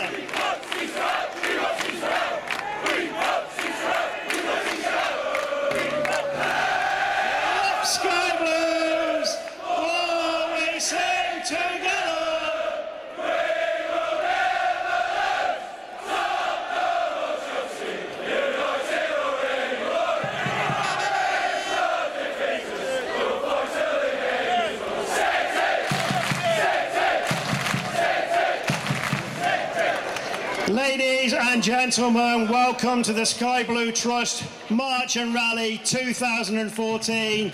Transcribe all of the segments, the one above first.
make it a Ladies and gentlemen, welcome to the Sky Blue Trust March and Rally 2014.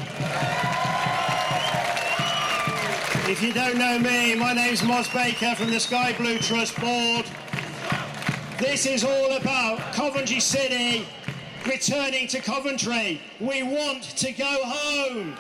If you don't know me, my name's Moz Baker from the Sky Blue Trust Board. This is all about Coventry City returning to Coventry. We want to go home.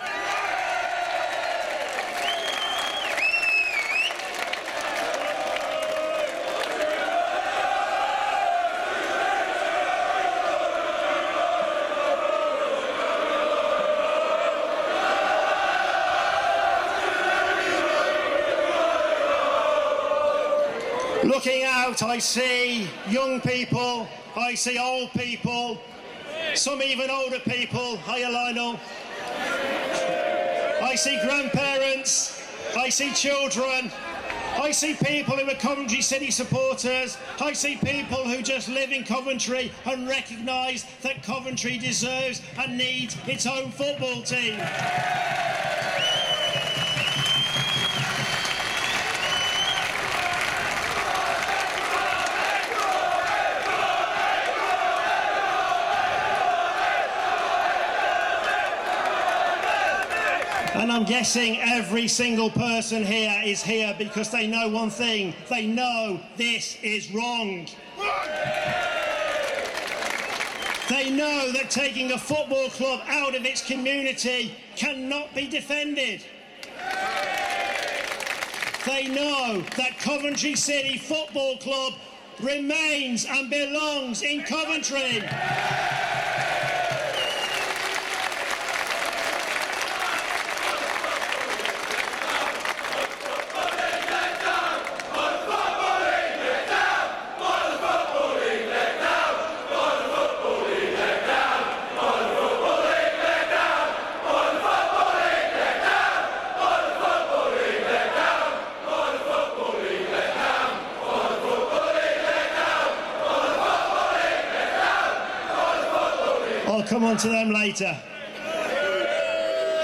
Out, I see young people, I see old people, some even older people. Hiya, Lionel. I see grandparents, I see children, I see people who are Coventry City supporters, I see people who just live in Coventry and recognise that Coventry deserves and needs its own football team. I'm guessing every single person here is here because they know one thing. They know this is wrong. They know that taking a football club out of its community cannot be defended. They know that Coventry City Football Club remains and belongs in Coventry. Come on to them later.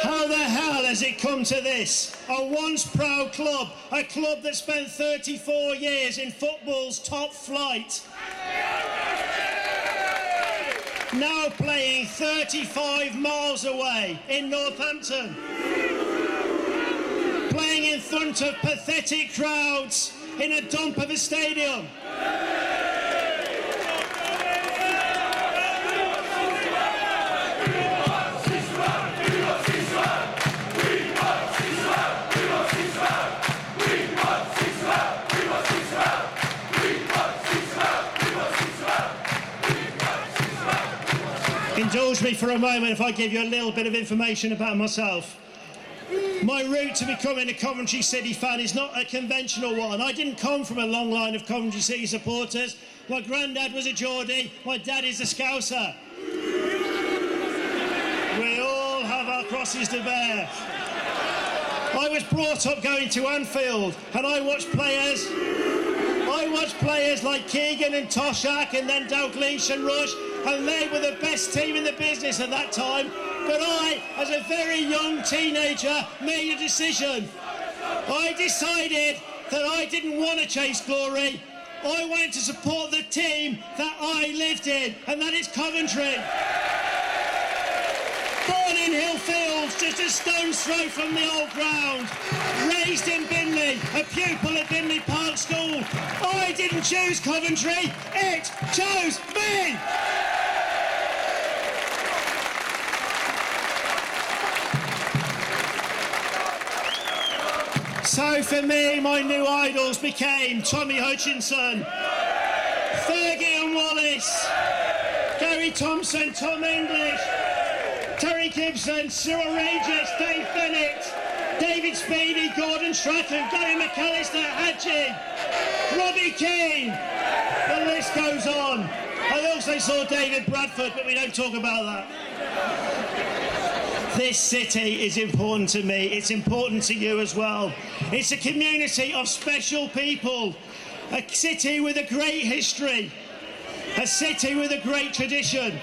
How the hell has it come to this? A once proud club, a club that spent 34 years in football's top flight. Now playing 35 miles away in Northampton. Playing in front of pathetic crowds in a dump of a stadium. Indulge me for a moment if I give you a little bit of information about myself. My route to becoming a Coventry City fan is not a conventional one. I didn't come from a long line of Coventry City supporters. My granddad was a Geordie, my dad is a Scouser. We all have our crosses to bear. I was brought up going to Anfield and I watched players I watched players like Keegan and Toshack and then Dalglish and Rush, and they were the best team in the business at that time. But I, as a very young teenager, made a decision. I decided that I didn't want to chase glory. I wanted to support the team that I lived in, and that is Coventry. Born in Hillfields, just a stone's throw from the old ground. Raised in Binley, a pupil Binley Park School. I didn't choose Coventry, it chose me! So for me, my new idols became Tommy Hutchison, Fergie and Wallace, Gary Thompson, Tom English, Terry Gibson, Cyril Regis, Dave Bennett, David Speedie, Gordon Strachan, Gary McAllister, Hadji, Robbie Keane. The list goes on. I also saw David Bradford, but we don't talk about that. This city is important to me. It's important to you as well. It's a community of special people, a city with a great history, a city with a great tradition.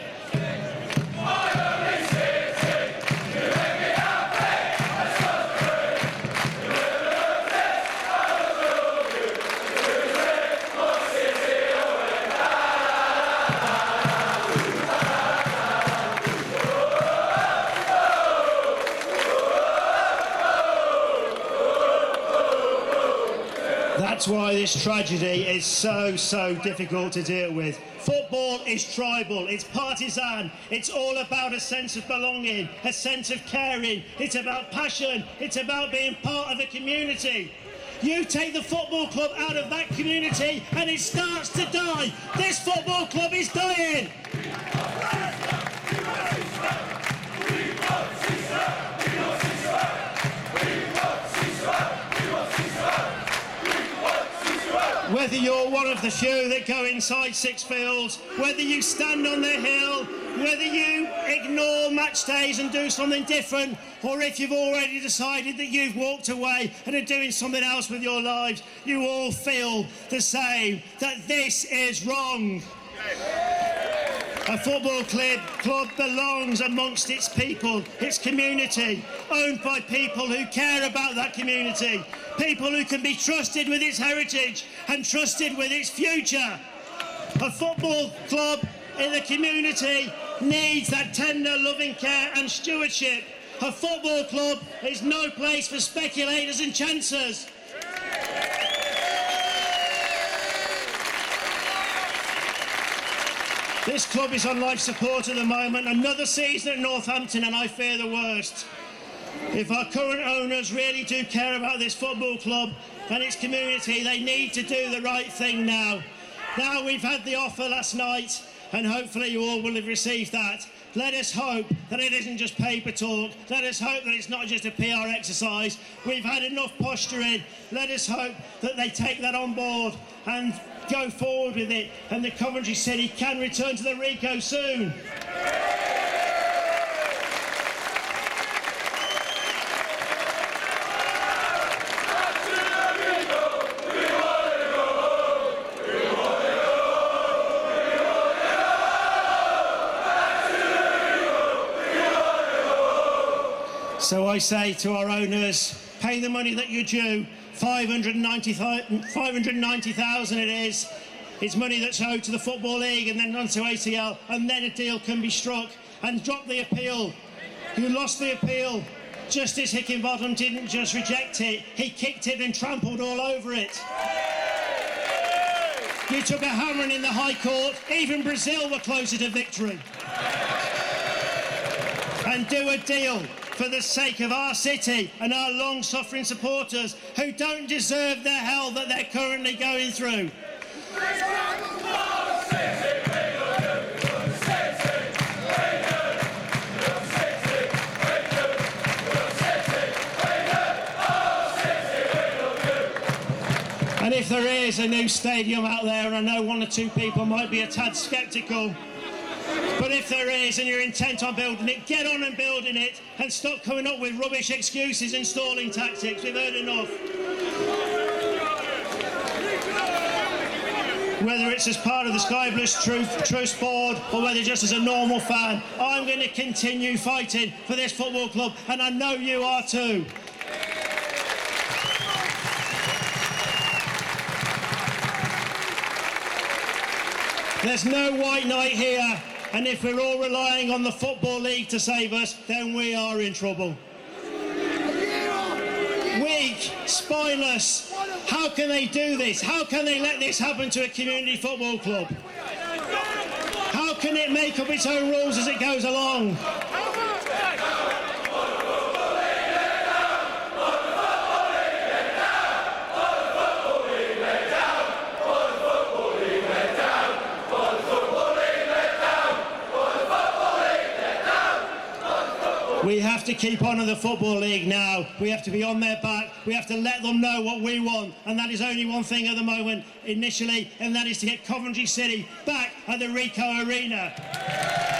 That's why this tragedy is so, so difficult to deal with. Football is tribal, it's partisan, it's all about a sense of belonging, a sense of caring, it's about passion, it's about being part of a community. You take the football club out of that community and it starts to die. This football club is dying. You're one of the few that go inside Sixfields, whether you stand on the hill, whether you ignore match days and do something different, or if you've already decided that you've walked away and are doing something else with your lives, you all feel the same that this is wrong. A football club, club belongs amongst its people, its community, owned by people who care about that community, people who can be trusted with its heritage and trusted with its future. A football club in the community needs that tender, loving care and stewardship. A football club is no place for speculators and chancers. This club is on life support at the moment. Another season at Northampton, and I fear the worst. If our current owners really do care about this football club and its community, they need to do the right thing now. Now we've had the offer last night, and hopefully you all will have received that. Let us hope that it isn't just paper talk. Let us hope that it's not just a PR exercise. We've had enough posturing. Let us hope that they take that on board and go forward with it, and the Coventry City can return to the Ricoh soon. So I say to our owners, pay the money that you're due. 590,000 it is. It's money that's owed to the Football League and then on to ACL, and then a deal can be struck. And drop the appeal. You lost the appeal. Justice Hickinbottom didn't just reject it, he kicked it and trampled all over it. You took a hammering in the High Court, even Brazil were closer to victory. And do a deal for the sake of our city and our long suffering supporters who don't deserve the hell that they're currently going through. And if there is a new stadium out there, and I know one or two people might be a tad sceptical, but if there is and you're intent on building it, get on and building it and stop coming up with rubbish excuses and stalling tactics. We've heard enough. Whether it's as part of the Sky Blues Truth, Trust Board or whether just as a normal fan, I'm going to continue fighting for this football club, and I know you are too. There's no white knight here, and if we're all relying on the Football League to save us, then we are in trouble. Weak, spineless. How can they do this? How can they let this happen to a community football club? How can it make up its own rules as it goes along? We have to keep on in the Football League now. We have to be on their back. We have to let them know what we want. And that is only one thing at the moment, initially, and that is to get Coventry City back at the Ricoh Arena.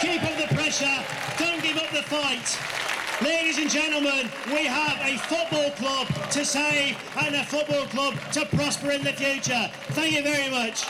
Keep up the pressure. Don't give up the fight. Ladies and gentlemen, we have a football club to save and a football club to prosper in the future. Thank you very much.